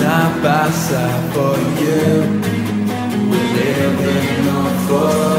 Side by side for you. we're living on for.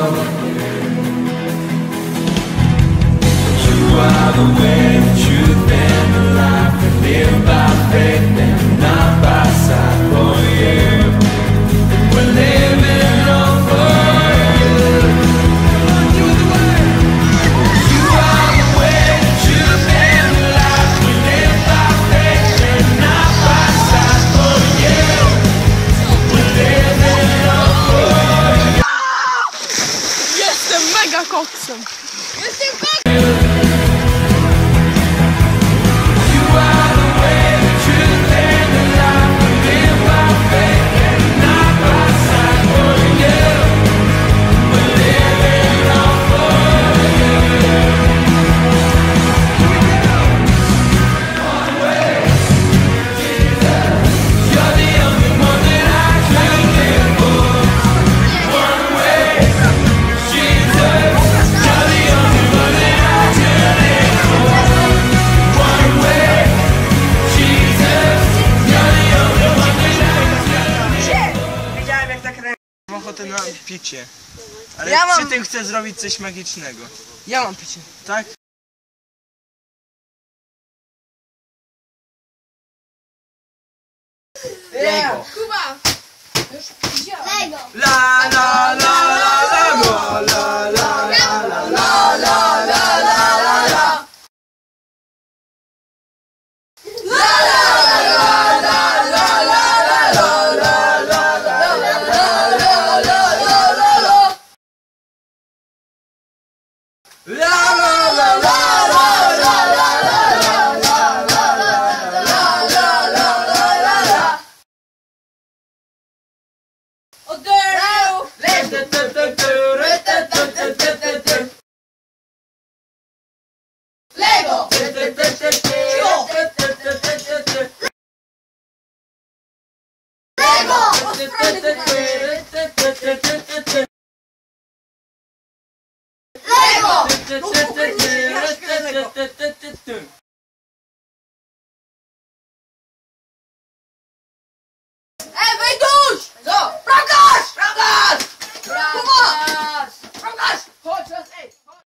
awesome. zakręt. Mam ochotę na picie. Ale Ja przy mam- tym chcę zrobić coś magicznego. Ja mam picie. Tak? Lego. Kuba! Lego. La la la Lego! Lego. Lego.